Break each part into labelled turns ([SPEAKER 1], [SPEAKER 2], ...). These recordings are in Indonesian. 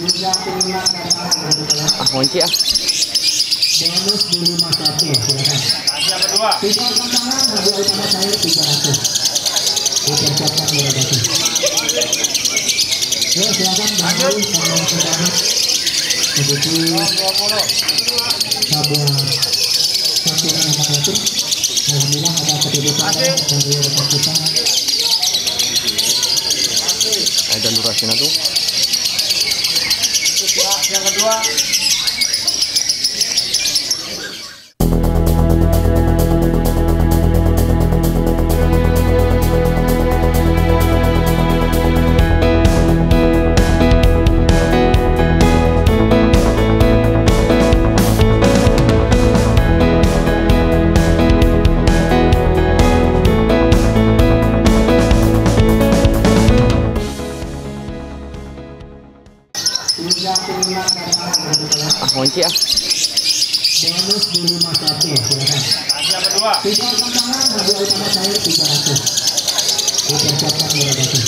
[SPEAKER 1] Ah, kunci ah.
[SPEAKER 2] Bonus di 51 silakan.
[SPEAKER 3] Yang kedua.
[SPEAKER 2] Tiga tangan hadiah utama saya 300. Dipersiapkan oleh Batu. Ya silakan Bang Ari sama saudara. Kebetulan
[SPEAKER 3] 20.
[SPEAKER 2] sebuah santunan anak yatim. Alhamdulillah ada dari rekan kita.
[SPEAKER 1] Ada durasinya tuh.
[SPEAKER 3] Yang
[SPEAKER 1] Ah, kunci ah.
[SPEAKER 2] Bonus di 51 silakan.
[SPEAKER 3] Yang kedua.
[SPEAKER 2] Tiga tangan hadiah utama saya 300. Dipersiapkan oleh Batu.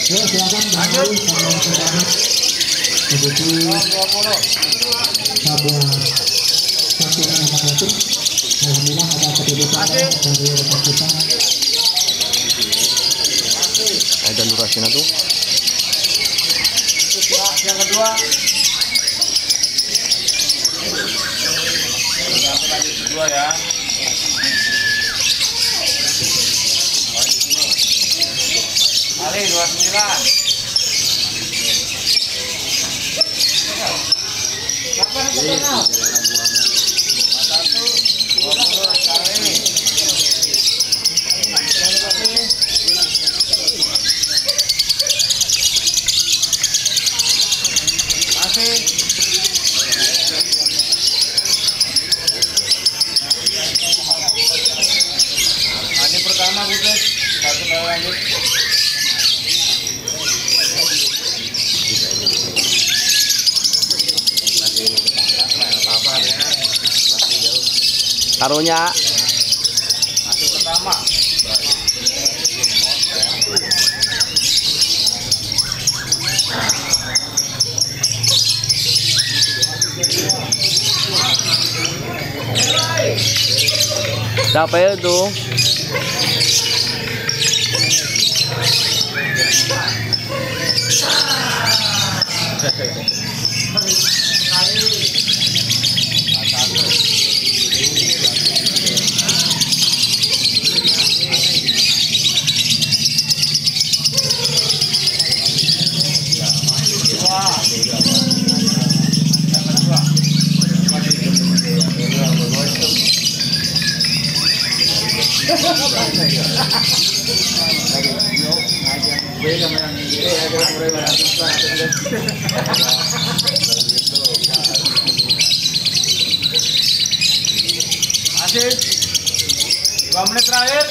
[SPEAKER 2] Silakan Bang Ari sama saudara. Kebetulan
[SPEAKER 3] 20.
[SPEAKER 2] sebuah santunan anak yatim. Alhamdulillah ada
[SPEAKER 1] durasinya tuh.
[SPEAKER 3] Yang kedua. Kedua ya. Ali 29. Satu, dua puluh kali. Masih. Ini pertama Butet, satu kali lanjut. Satu pertama.
[SPEAKER 1] siapa tuh?
[SPEAKER 3] Masih. Dua menit terakhir.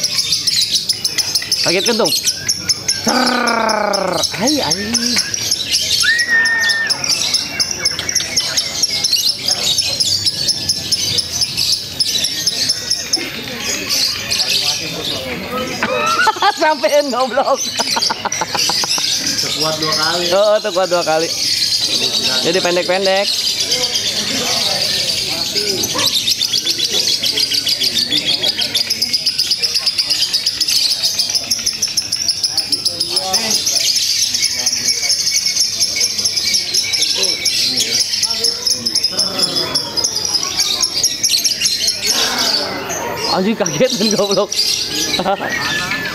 [SPEAKER 1] Sakit kentung. Ter. Hai anjing. Sampein goblok.
[SPEAKER 3] Sekuat dua kali.
[SPEAKER 1] Oh, tuh kuat dua kali. Jadi pendek-pendek. Anjing kaget dan goblok.